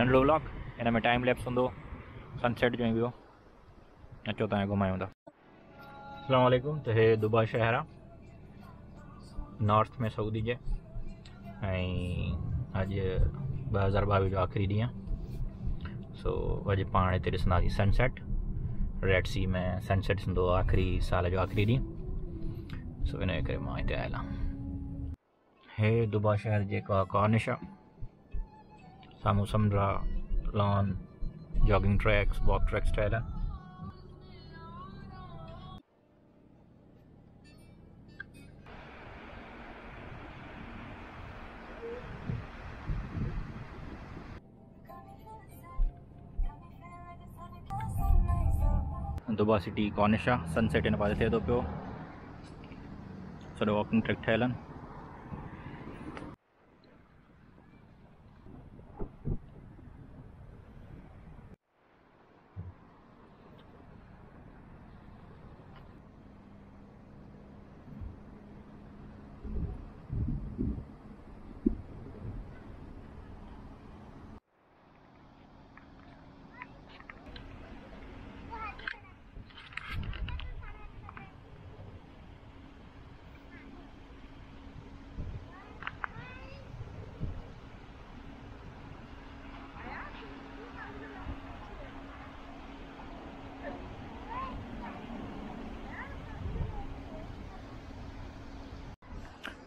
नंढिड़ो vlog हिन में time lapse हूंदो सनसेट जो ॿियो अचो तव्हां घुमायूं था अलकुम, त हे दुबई शहर आहे नॉर्थ में सऊदी जे ऐं अॼु ॿ हज़ार ॿावीह जो आख़िरी ॾींहुं। सो अॼु पाण हिते ॾिसंदासीं सनसेट रेड सी में सनसेट थींदो आख़िरी साल जो आख़िरी ॾींहुं। सो इन जे आयल हे दुबई शहर जेको आहे कॉर्निश आहे। साम्हूं समुंड आहे lawn jogging tracks walk tracks ठहियल आहिनि दुबा सिटी कॉर्निश आहे सनसेट हिन पासे थिए थो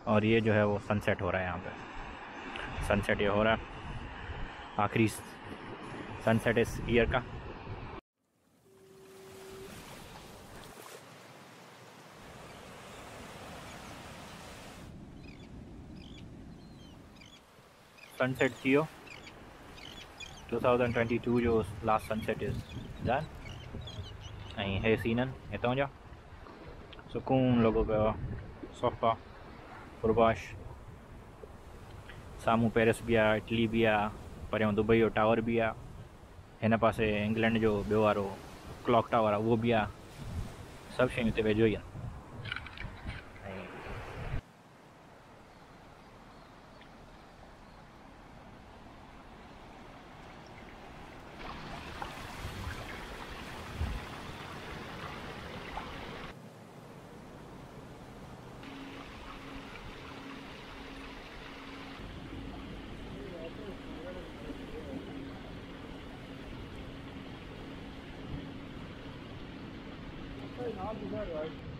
और ये जो है वो सनसेट हो रहा है यहाँ पे। सनसेट ये हो रहा है। आखिरी सनसेट इस ईयर का। सनसेट वियो 2022 जो लास्ट सनसेट इज़ डन ऐं हे सीन आहिनि हितां जा सुकून लॻो पियो सोफ़ा पुरबाश सामू पेरिस भी आ इटली भी आ पर दुबई जो टावर भी आहे हिन पासे इंग्लैंड जो ॿियो क्लॉक टावर आ उहो बि आहे सभु शयूं वेझो ई right?